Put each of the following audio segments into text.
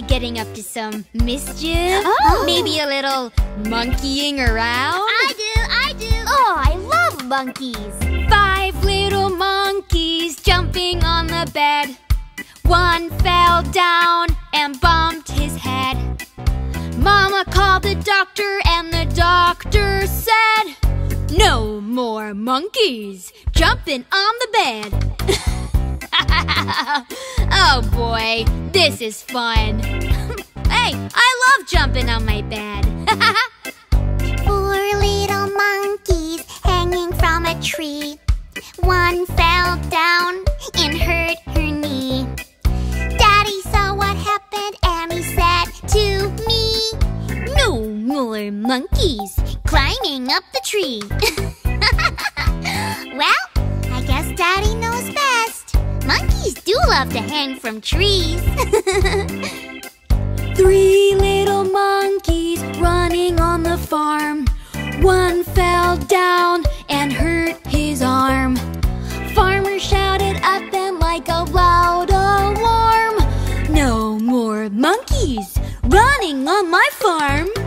like getting up to some mischief? Oh. Maybe a little monkeying around? I do, I do. Oh, I love monkeys. Five little monkeys jumping on the bed. One fell down and bumped his head. Mama called the doctor, and the doctor said, No more monkeys jumping on the bed. oh boy, this is fun. hey, I love jumping on my bed. Four little monkeys hanging from a tree. One fell down and hurt her knee. Daddy saw what happened and he said to me, No more monkeys climbing up the tree. well, I guess Daddy knows. Monkeys do love to hang from trees. Three little monkeys running on the farm. One fell down and hurt his arm. Farmer shouted at them like a loud alarm. No more monkeys running on my farm.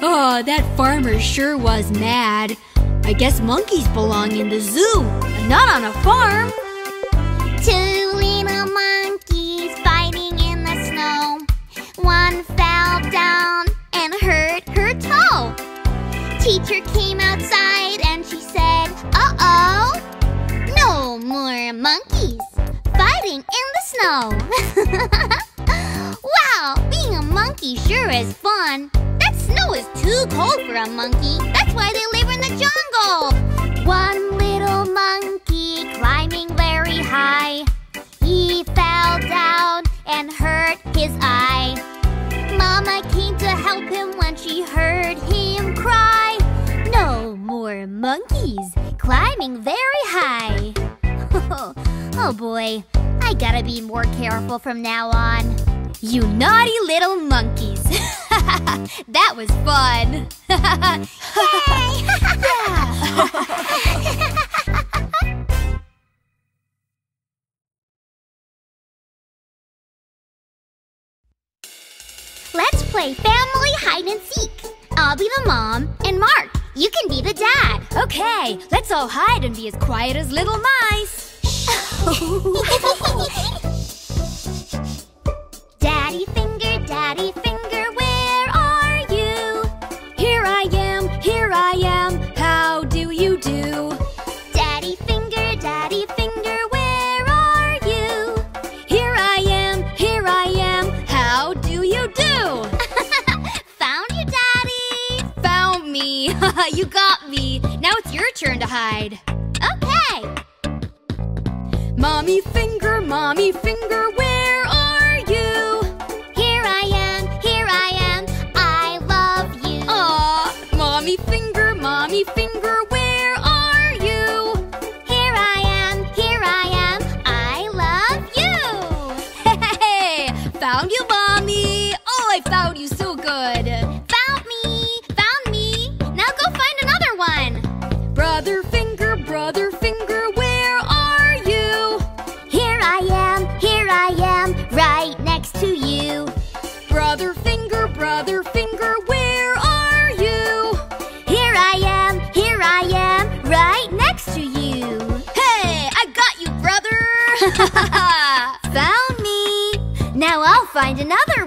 oh, that farmer sure was mad. I guess monkeys belong in the zoo, not on a farm. Two little monkeys fighting in the snow. One fell down and hurt her toe. Teacher came outside and she said, Uh oh, no more monkeys fighting in the snow. wow, being a monkey sure is fun. That snow is too cold for a monkey. That's why they live in the jungle. One little monkey high. He fell down and hurt his eye. Mama came to help him when she heard him cry. No more monkeys climbing very high. oh boy, I gotta be more careful from now on. You naughty little monkeys. that was fun. Let's play family hide and seek. I'll be the mom, and Mark, you can be the dad. okay, let's all hide and be as quiet as little mice. Daddy finger, daddy finger, you got me. Now it's your turn to hide. Okay. Mommy finger, mommy finger, where are you? Here I am, here I am. I love you. Aw, mommy finger, mommy finger,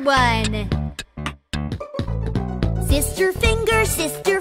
one. Sister finger, sister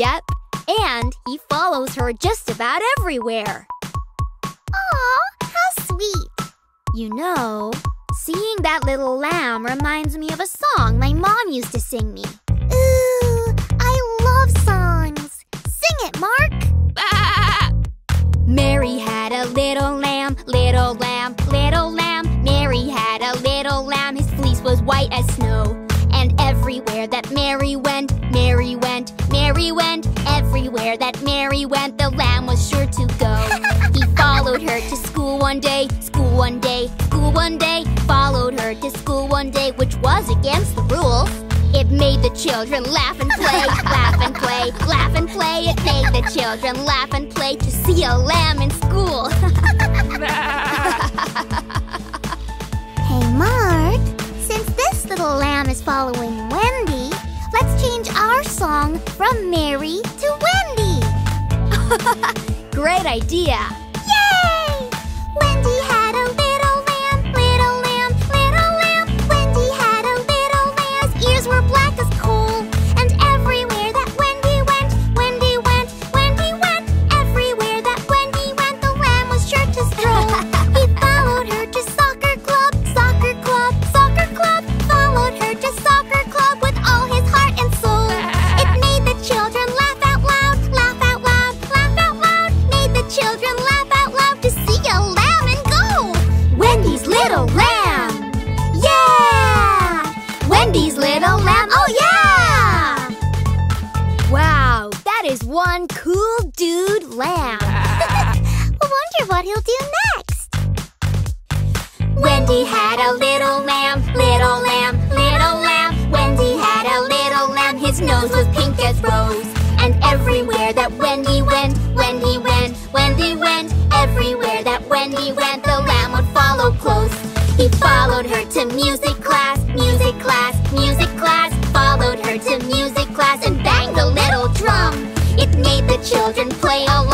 Yep, and he follows her just about everywhere. Aw, how sweet. You know, seeing that little lamb reminds me of a song my mom used to sing me. Ooh, I love songs. Sing it, Mark. Ah! Mary had a little lamb, little lamb, little lamb. Mary had a little lamb. His fleece was white as snow, and everywhere Mary went, Mary went, Mary went. Everywhere that Mary went, the lamb was sure to go. he followed her to school one day, school one day, school one day. Followed her to school one day, which was against the rules. It made the children laugh and play, laugh and play, laugh and play. It made the children laugh and play to see a lamb in school. hey, Mark, since this little lamb is following Wendy, Let's change our song from Mary to Wendy. Great idea. Yay! Wendy Wendy had a little lamb, little lamb, little lamb. Wendy had a little lamb, his nose was pink as rose. And everywhere that Wendy went, Wendy went, Wendy went. Everywhere that Wendy went, the lamb would follow close. He followed her to music class, music class, music class. Followed her to music class and banged the little drum. It made the children play along.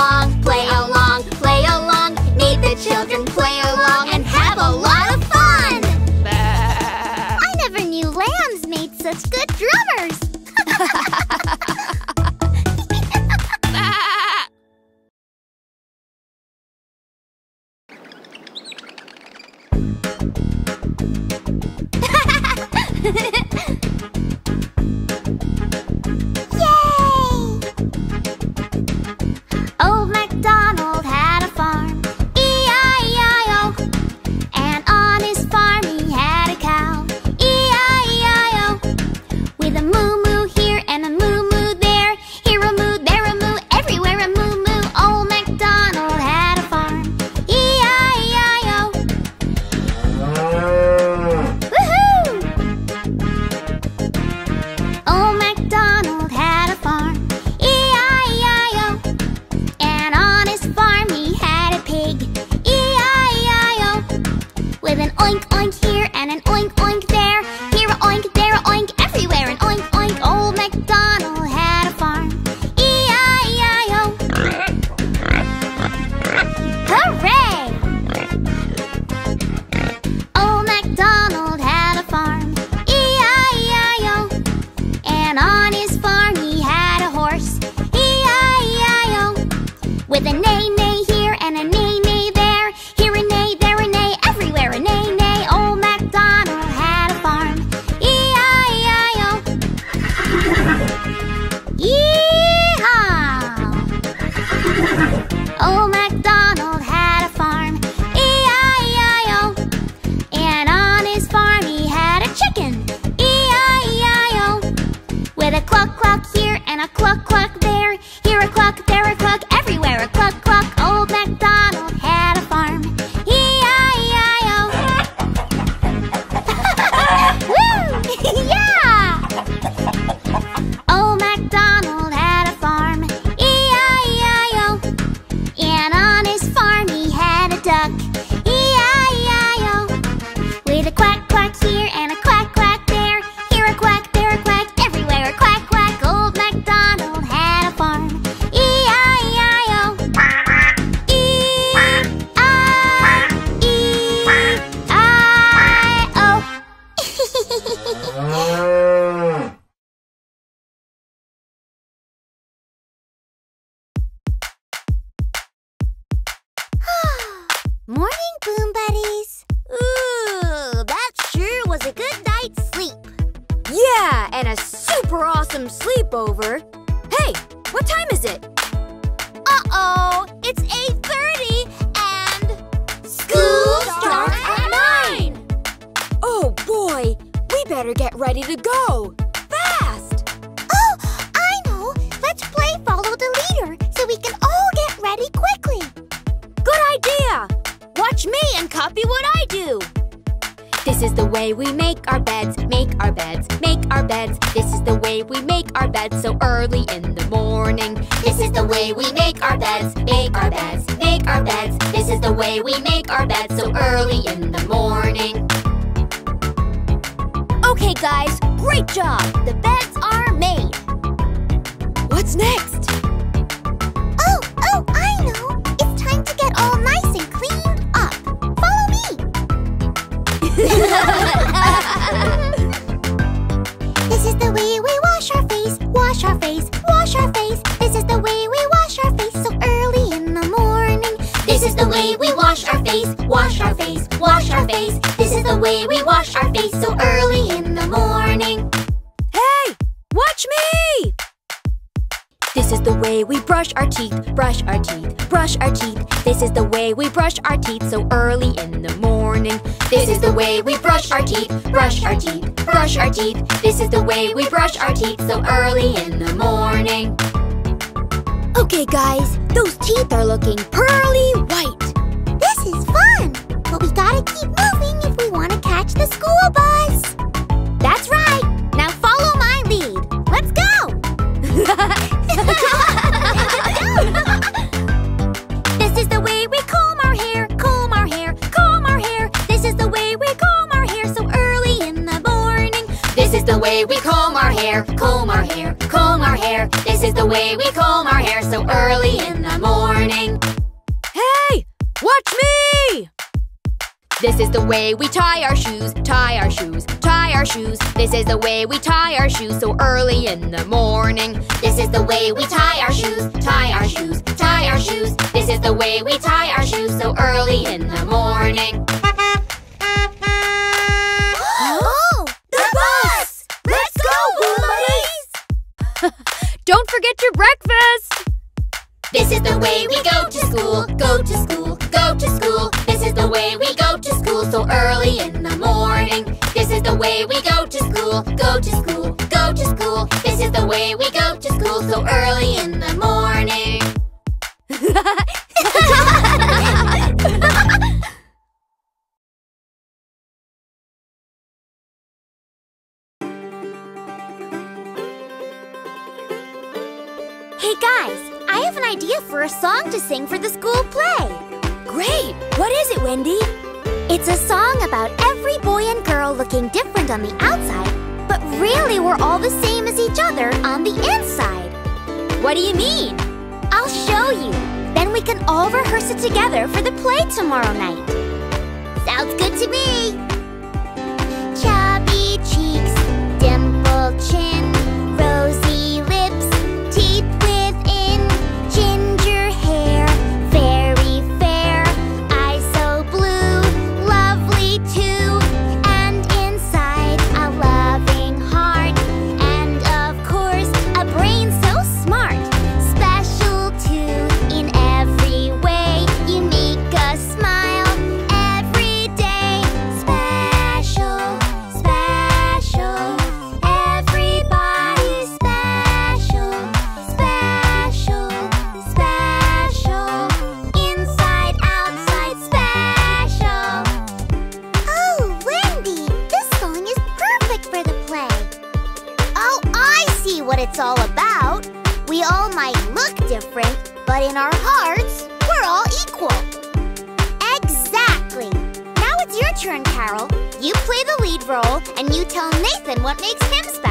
Okay, guys, great job! The beds are made! What's next? Oh, oh, I know! It's time to get all nice and cleaned up! Follow me! this is the way we wash our face, wash our face, wash our face. This is the way we wash our face so early in the morning. This is the way we wash our face, wash our face, wash our face. This is the way we wash our face so early in the way we brush our teeth, brush our teeth, brush our teeth. This is the way we brush our teeth so early in the morning. This is the way we brush our teeth, brush our teeth, brush our teeth. This is the way we brush our teeth so early in the morning. Okay, guys, those teeth are looking pearly white. This is fun, but we gotta keep moving if we want to catch the school bus. hair, comb our hair, comb our hair. This is the way we comb our hair so early in the morning. Hey, watch me! This is the way we tie our shoes, tie our shoes, tie our shoes. This is the way we tie our shoes so early in the morning. This is the way we tie our shoes, tie our shoes, tie our shoes. This is the way we tie our shoes so early in the morning. Don't forget your breakfast! This is the way we go to school, go to school, go to school. This is the way we go to school so early in the morning. This is the way we go to school, go to school, go to school. This is the way we go to school so early in the morning. to sing for the school play. Great! What is it, Wendy? It's a song about every boy and girl looking different on the outside, but really we're all the same as each other on the inside. What do you mean? I'll show you. Then we can all rehearse it together for the play tomorrow night. Sounds good to me. Chubby cheeks, dimple chin. You play the lead role, and you tell Nathan what makes him special.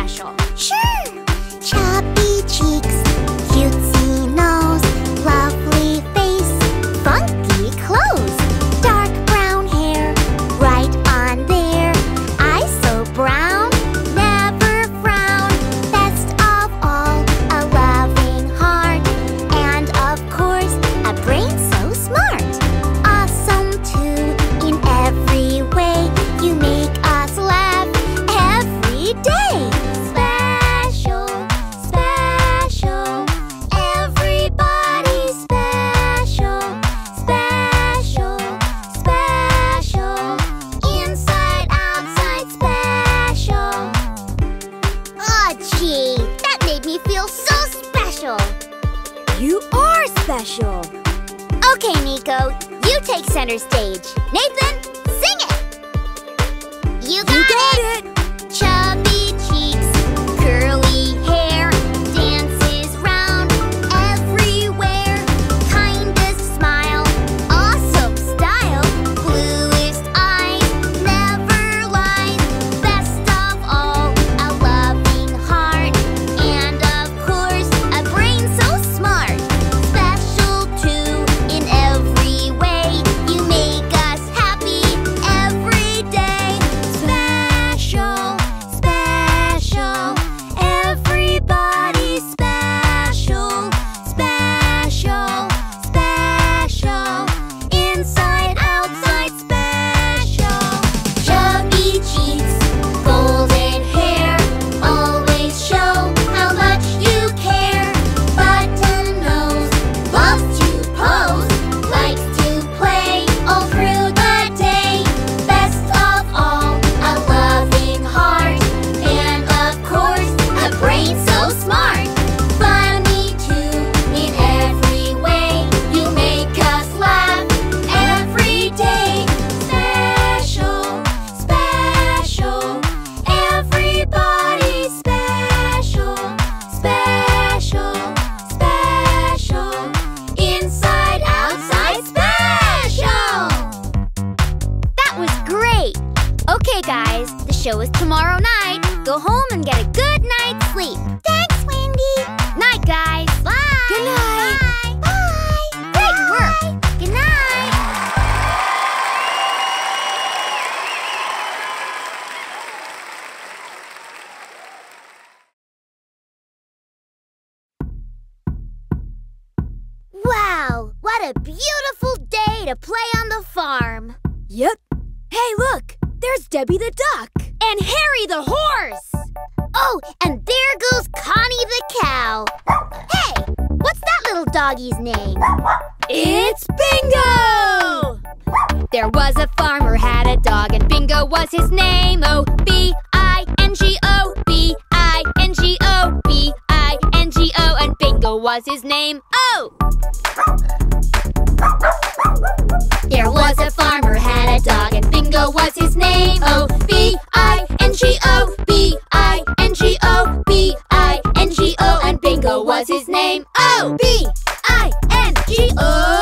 Debbie the duck. And Harry the horse. Oh, and there goes Connie the cow. Hey, what's that little doggie's name? It's Bingo! There was a farmer had a dog and Bingo was his name. O B I N G O B I N G O B I N G O and Bingo was his name. Oh! There was a farmer had a dog and Bingo was his name. Oh, B I N G O, B I N G O, B I N G O, and Bingo was his name. Oh, B I N G O.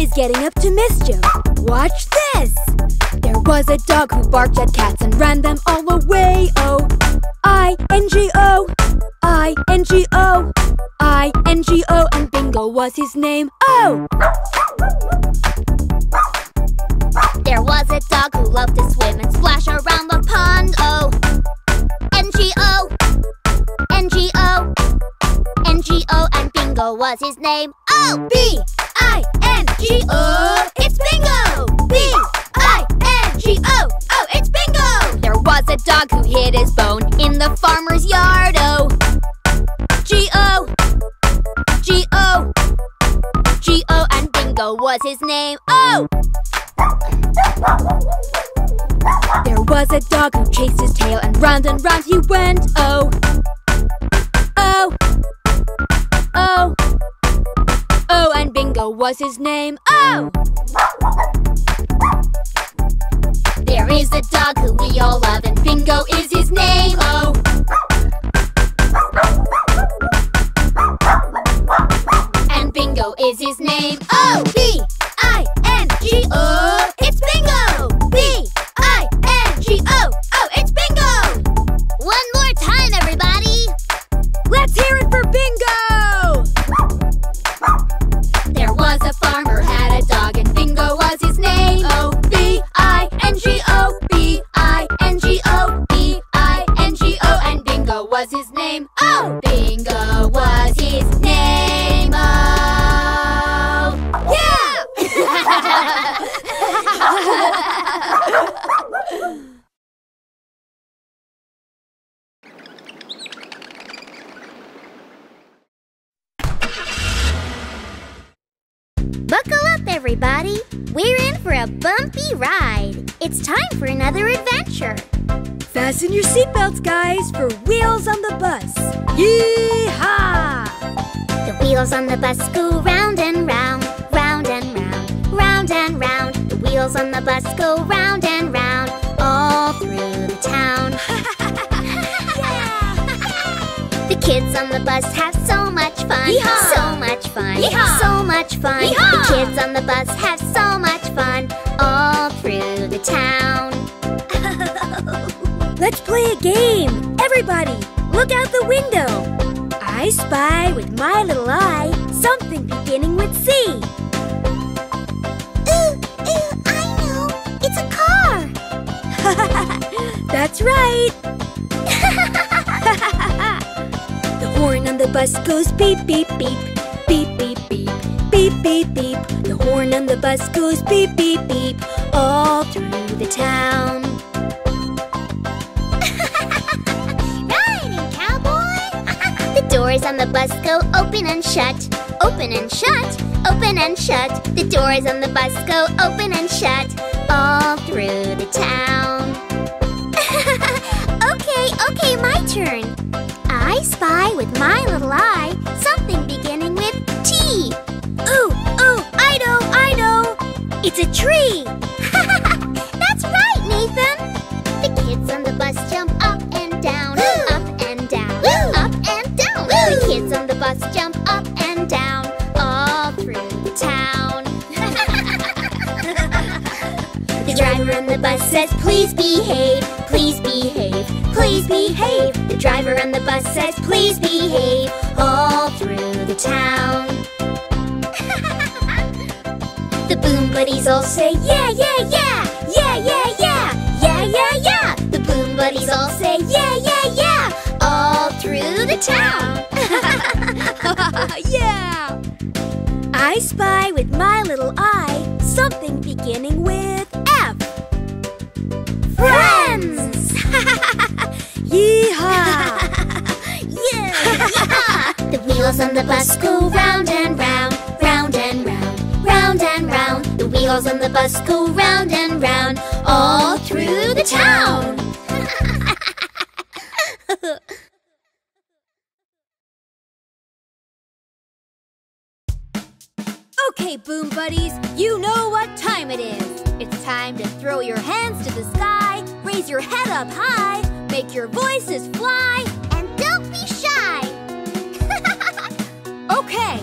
always getting up to mischief. Watch this. There was a dog who barked at cats and ran them all away. Oh, I N G O, I N G O, I N G O, and Bingo was his name. Oh, There was a dog who loved to swim and splash around the pond. Oh, N G O, N G O, N G O, and Bingo was his name. Oh, B Was his name. Oh, there was a dog who chased his tail and round and round he went. Oh, oh, oh, oh, and Bingo was his name. Oh. there is a dog who we all love, and Bingo is his name. Oh, is his name. Oh, B I N G O. It's Bingo. B I N G O. Oh, it's Bingo. One more time, everybody. Let's hear it for Bingo! There was a farmer had a dog and Bingo was his name. Oh, B I N G O, B I N G O, B I N G O, and Bingo was his name. Oh, bumpy ride. It's time for another adventure. Fasten your seatbelts, guys, for Wheels on the Bus. Yee-haw! The wheels on the bus go round and round, round and round, round and round. The wheels on the bus go round and round, all through the town. The kids on the bus have so much fun, Yeehaw! so much fun, Yeehaw! so much fun. Yeehaw! The kids on the bus have so much town. Let's play a game. Everybody, look out the window. I spy with my little eye something beginning with C. Ooh, ooh, I know. It's a car. That's right. the horn on the bus goes beep, beep, beep. Beep, beep, beep. Beep, beep. The horn on the bus goes beep, beep, beep. All through the town. Riding, cowboy! the doors on the bus go open and shut, open and shut, open and shut. The doors on the bus go open and shut, all through the town. okay, okay, my turn. I spy with my little eye It's a tree. That's right, Nathan. The kids on the bus jump up and down, up and down, up and down. The kids on the bus jump up and down, all through town. the driver on the bus says, Please behave, please behave, please behave. The driver on the bus says, Please behave, all through all say, Yeah, yeah, yeah, yeah, yeah, yeah, yeah, yeah, yeah. The Boom Buddies all say, Yeah, yeah, yeah, all through the town. yeah! I spy with my little eye something beginning with F. Friends! Yeehaw! yeah! the wheels on the bus go round and round, wheels on the bus go round and round, all through the town. Okay, Boom Buddies, you know what time it is. It's time to throw your hands to the sky, raise your head up high, make your voices fly, and don't be shy. okay,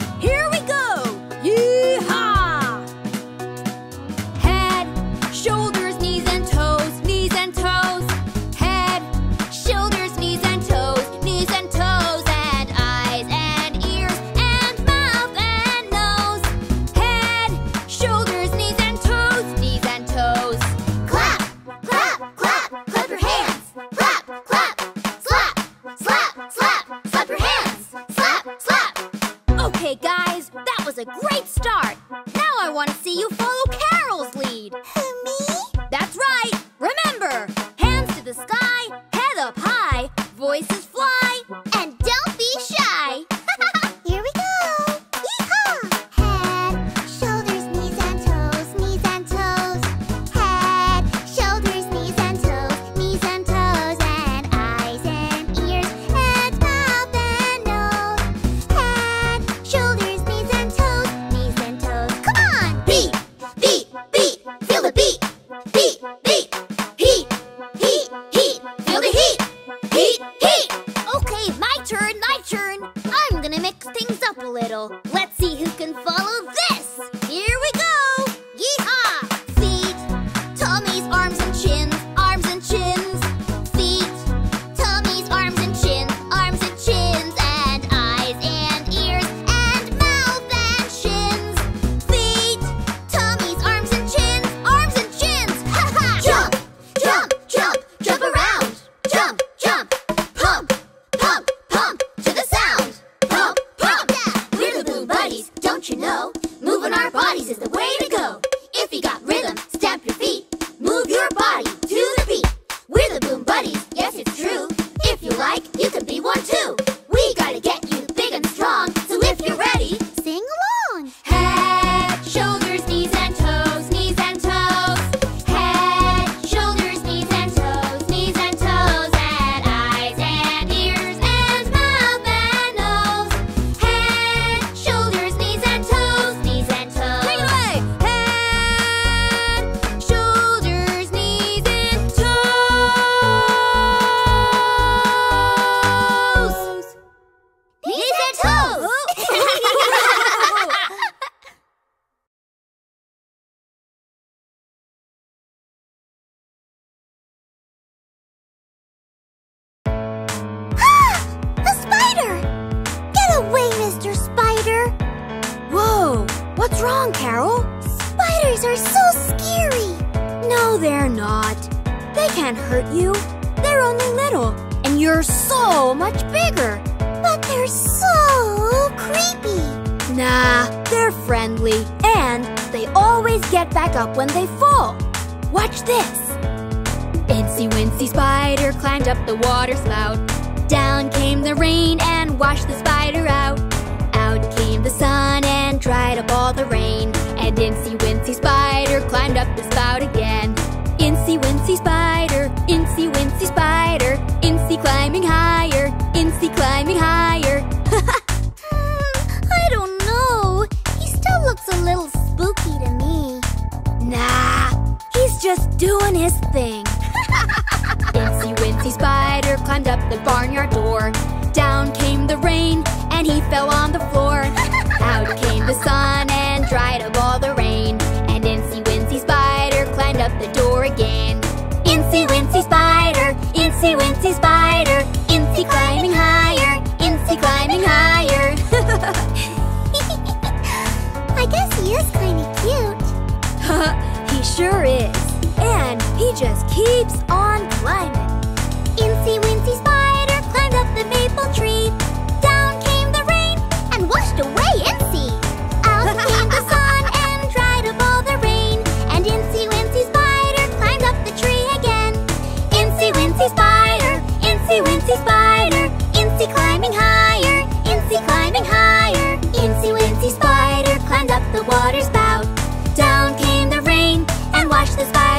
Okay, guys, that was a great start. Now I want to see you follow Carol's lead. Me? Turn, my turn. I'm gonna mix things up a little. Down came the rain and washed the spider out. Out came the sun and dried up all the rain. And Incy Wincy Spider climbed up the spout again. Incy Wincy Spider, Incy Wincy Spider, Incy climbing higher, Incy climbing higher. Hmm, I don't know. He still looks a little spooky to me. Nah, he's just doing his thing. Climbed up the barnyard door. Down came the rain and he fell on the floor. Out came the sun and dried up all the rain. And Incy Wincy Spider climbed up the door again. Incy Wincy Spider, Incy Wincy Spider, Incy climbing higher, Incy climbing higher. I guess he is kind of cute. he sure is. And he just keeps on climbing. Incy Wincy Spider climbed up the maple tree. Down came the rain and washed away Incy. Out came the sun and dried up all the rain. And Incy Wincy Spider climbed up the tree again. Incy Wincy Spider, Incy Wincy Spider, Incy climbing higher, Incy climbing higher. Incy Wincy Spider climbed up the water spout. Down came the rain and washed the spider.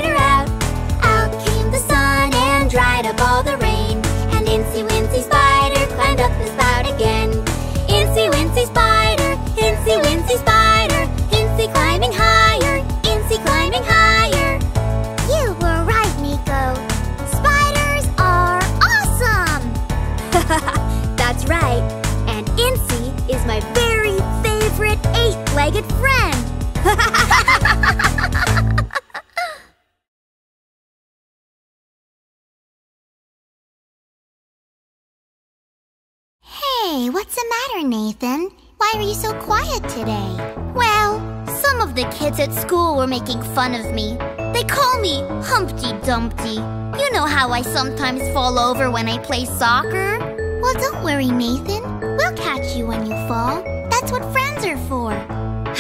What's the matter, Nathan? Why are you so quiet today? Well, some of the kids at school were making fun of me. They call me Humpty Dumpty. You know how I sometimes fall over when I play soccer? Well, don't worry, Nathan. We'll catch you when you fall. That's what friends are for.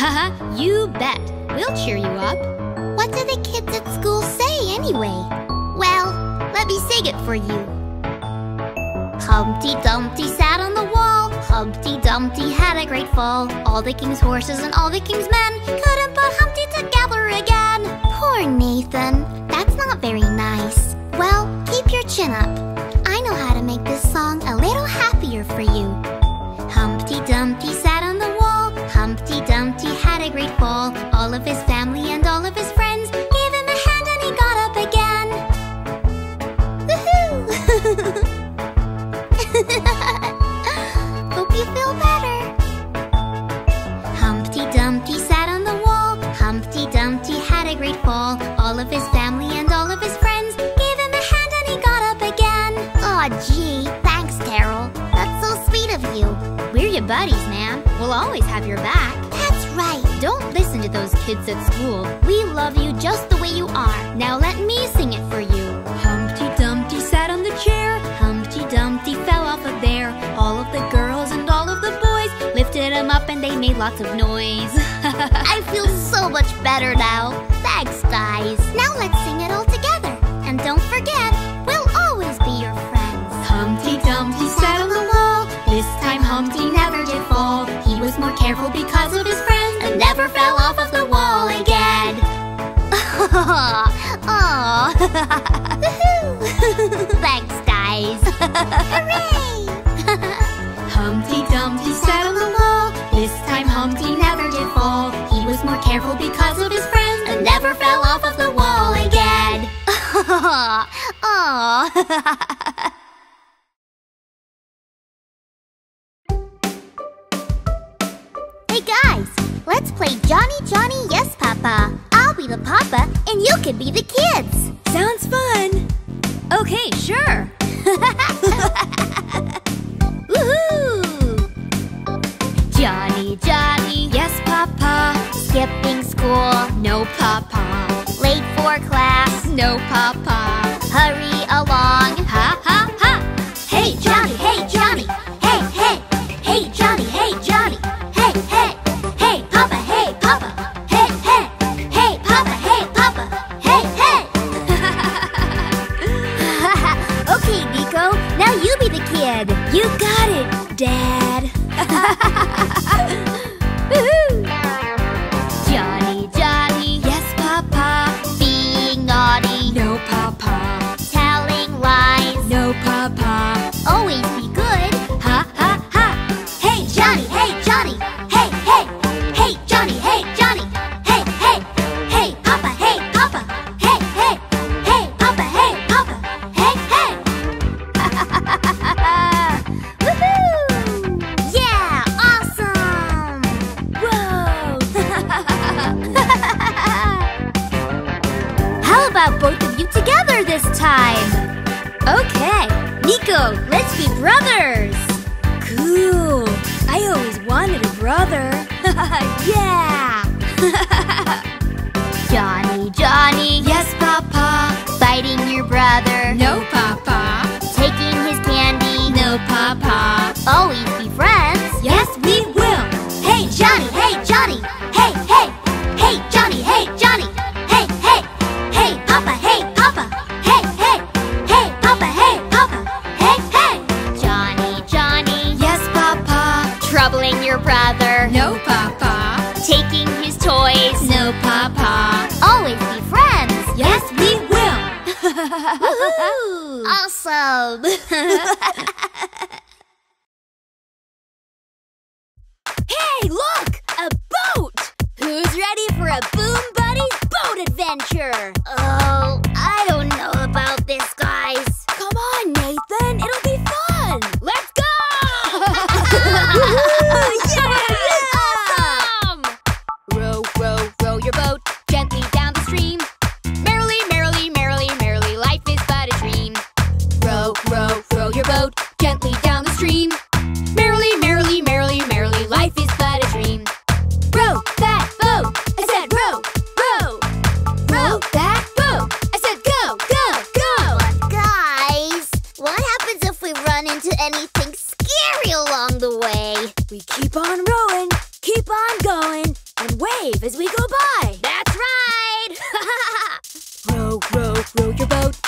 Haha, you bet. We'll cheer you up. What do the kids at school say anyway? Well, let me sing it for you. Humpty Dumpty sat on the wall. Humpty Dumpty had a great fall. All the king's horses and all the king's men couldn't put Humpty together again. Poor Nathan. That's not very nice. Well, keep your chin up. I know how to make this song a little happier for you. Always have your back. That's right. Don't listen to those kids at school. We love you just the way you are. Now let me sing it for you. Humpty Dumpty sat on the chair. Humpty Dumpty fell off of there. All of the girls and all of the boys lifted him up and they made lots of noise. I feel so much better now. Thanks, guys. Now let's sing it all together. And don't forget, we'll always be your friends. Humpty Dumpty sat on the wall. This time Humpty more careful because of his friends and never fell off of the wall again. Aw. Thanks, guys. Hooray! Humpty Dumpty sat on the wall. This time Humpty never did fall. He was more careful because of his friends and never fell off of the wall again. Aw. Let's play Johnny Johnny Yes Papa. I'll be the papa and you can be the kids. Sounds fun. Okay, sure. Woohoo! Johnny, Johnny, yes, Papa. Skipping school, No, Papa. late for class. No, Papa. Hurry along. Dad. Awesome. Hey, look! A boat! Who's ready for a Boom Buddies boat adventure? oh, I as we go by. That's right! row, row, row your boat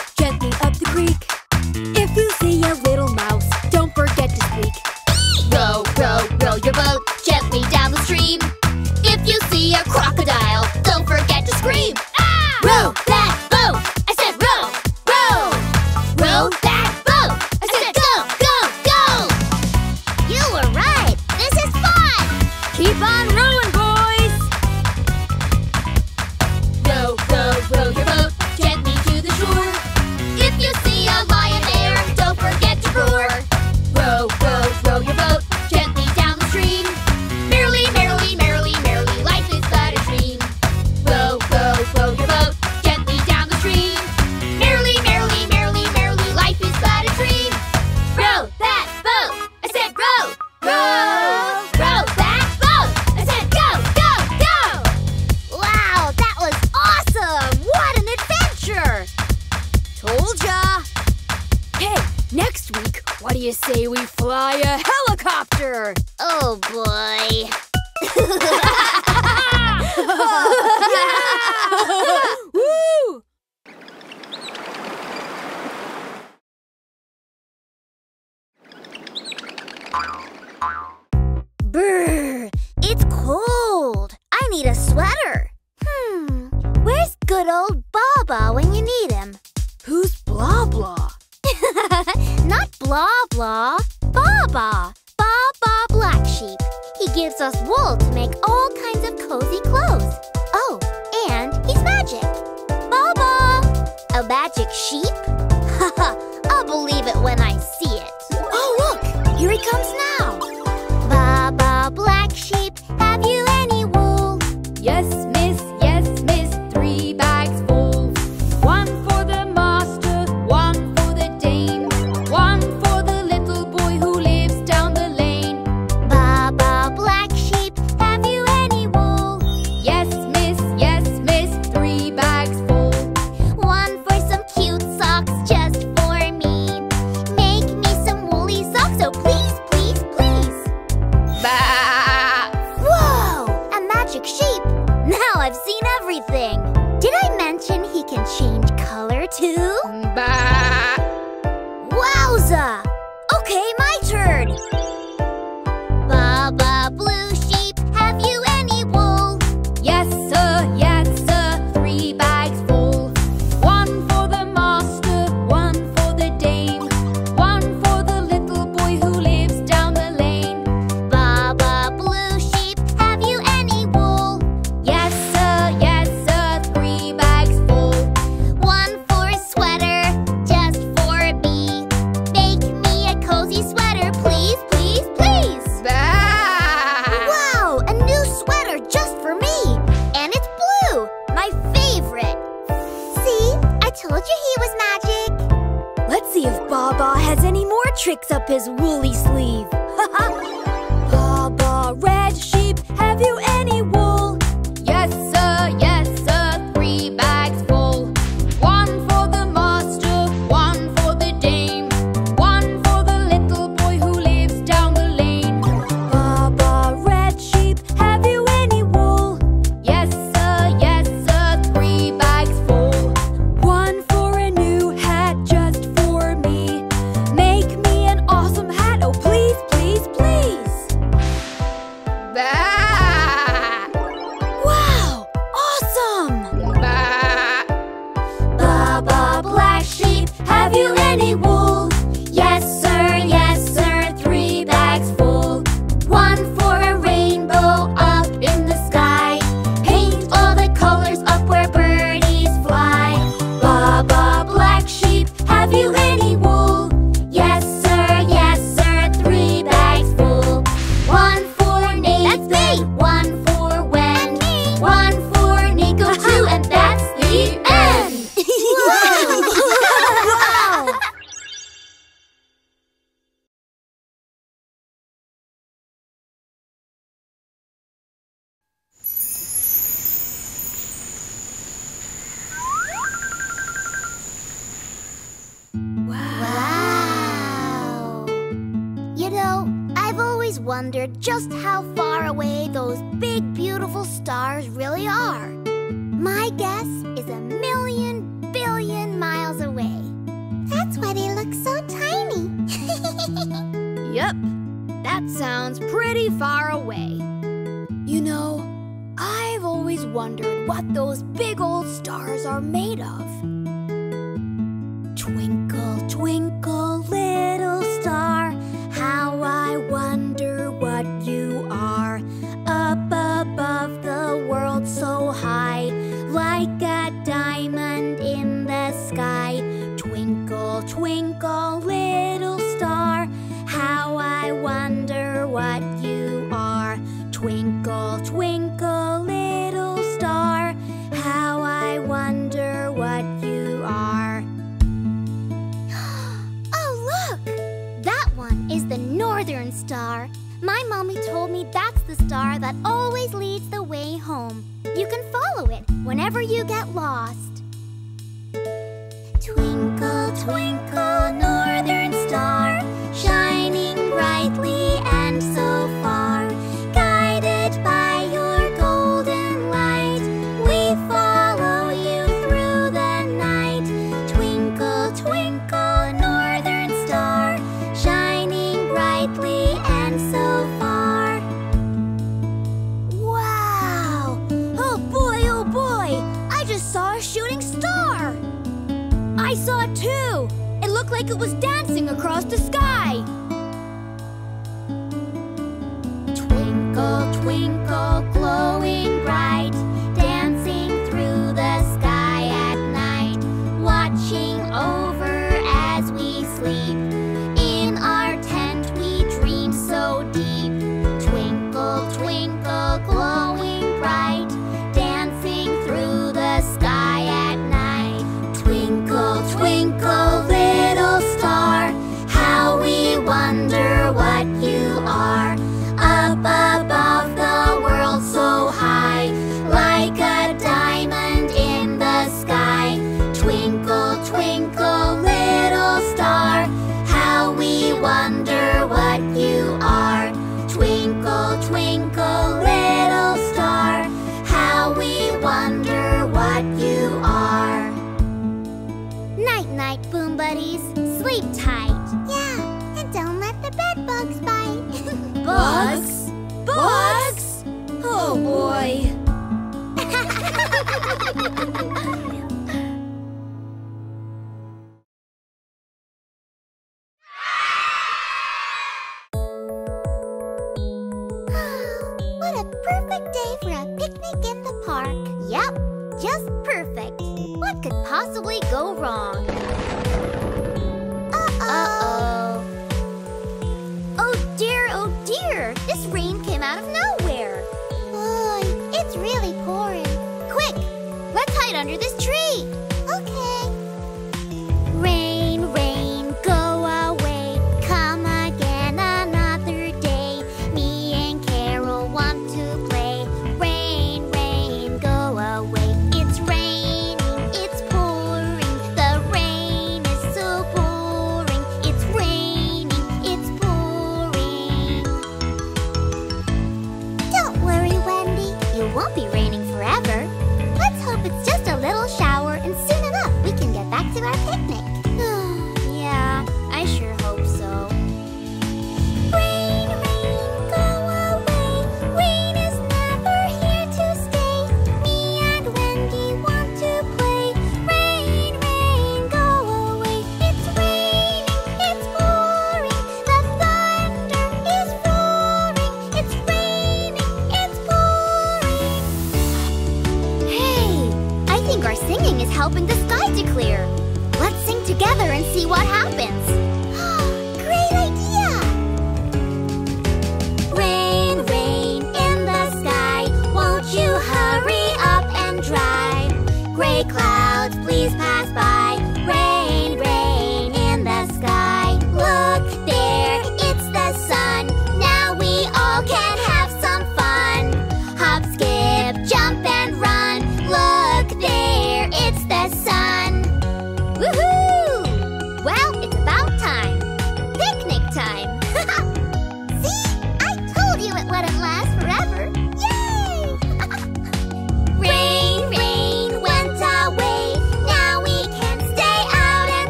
just like it was dancing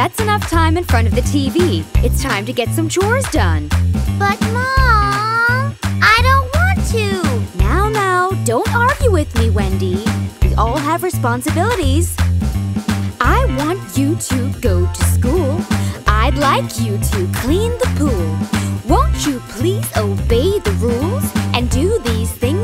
That's enough time in front of the TV. It's time to get some chores done. But, Mom, I don't want to. Now, now, don't argue with me, Wendy. We all have responsibilities. I want you to go to school. I'd like you to clean the pool. Won't you please obey the rules and do these things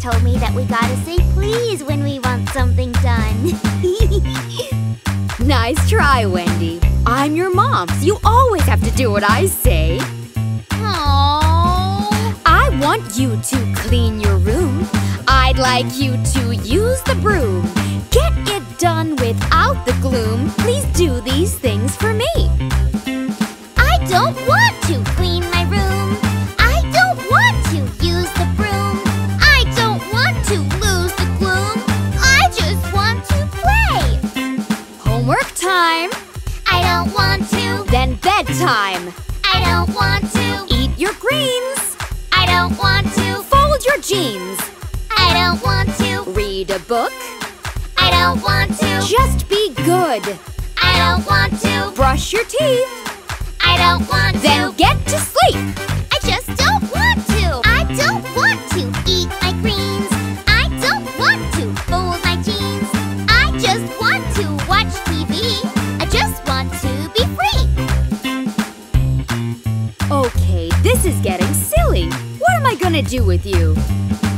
told me that we gotta say please when we want something done. nice try, Wendy. I'm your mom, so you always have to do what I say. Aww. I want you to clean your room. I'd like you to use the broom. Get it done without the gloom. Please do these things for me. time! I don't want to! Eat your greens! I don't want to! Fold your jeans! I don't want to! Read a book! I don't want to! Just be good! I don't want to! Brush your teeth! I don't want then to! Then get to sleep! I just don't want to! I don't want do with you.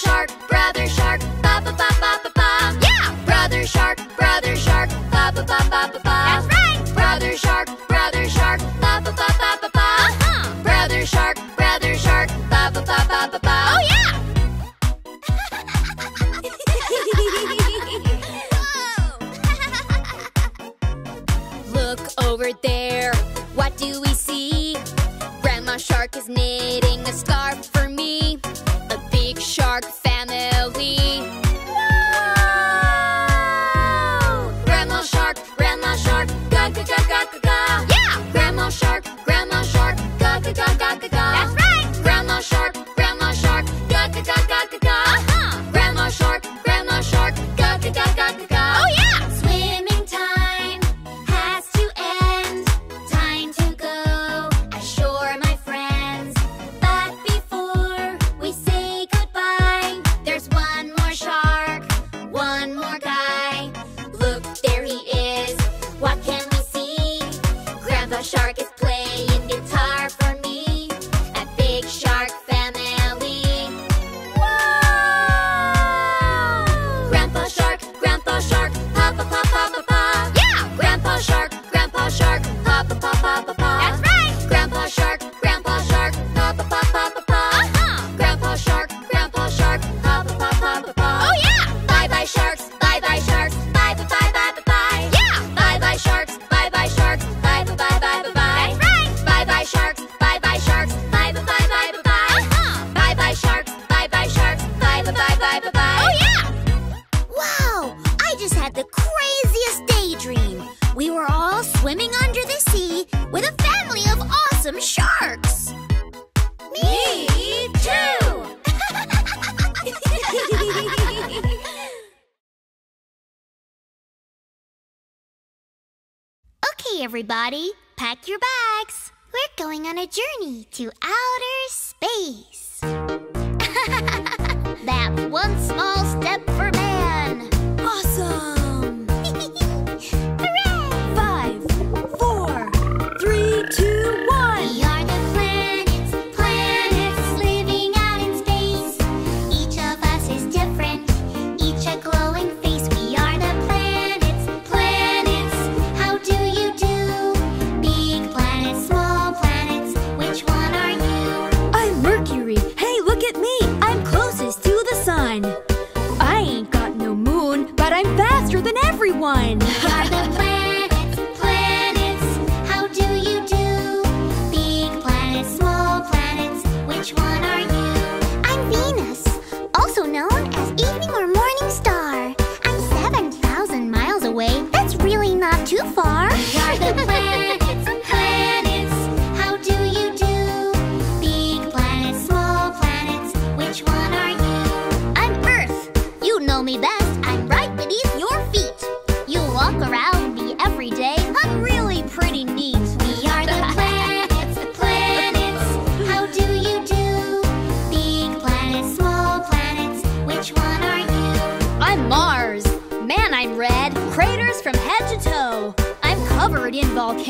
shark. sea with a family of awesome sharks. Me too! okay, everybody, pack your bags. We're going on a journey to outer space. That's one small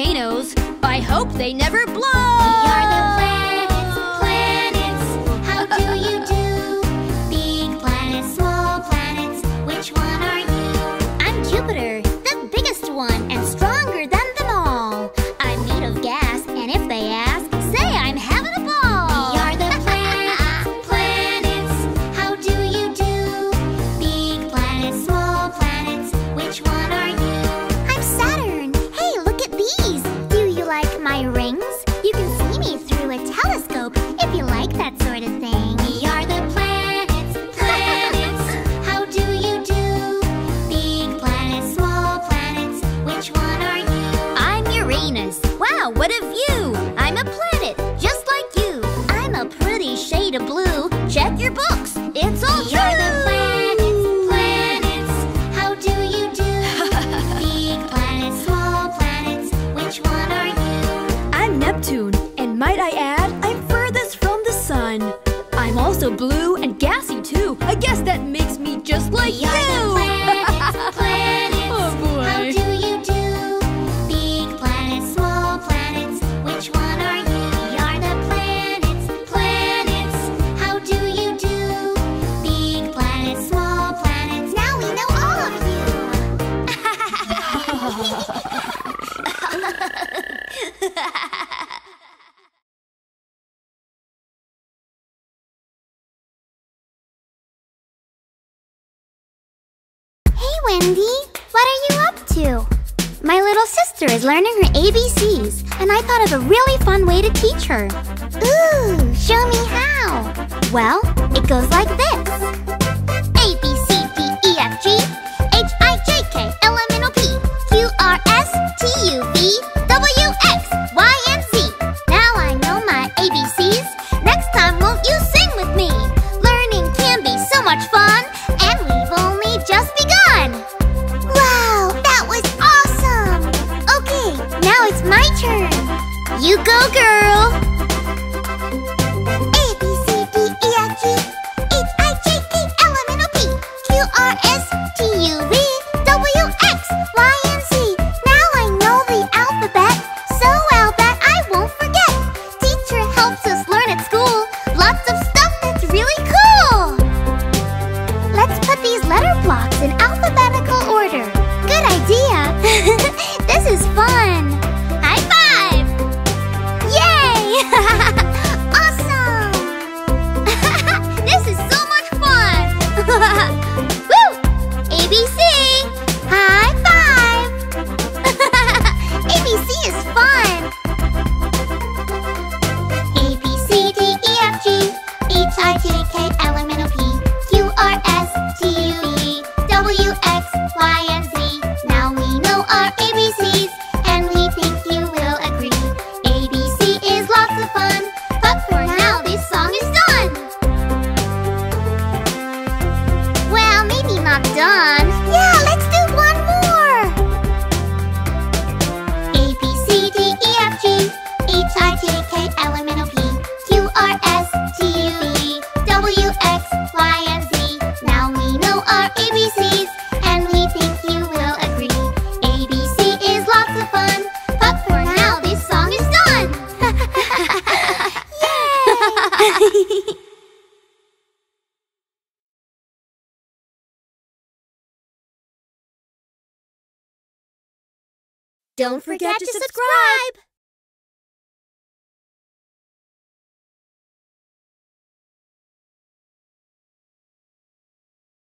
volcanoes. I hope they never blow. Ooh, show me how. Well, it goes like this. A, B, C, D, E, F, G, H, I, J, K, L, M, N, O, P, Q, R, S, T, U, V, W, X, Y, and Z. Now I know my ABCs. Next time, won't you sing with me? Learning can be so much fun, and we've only just begun. Wow, that was awesome. Okay, now it's my turn. You go, girl!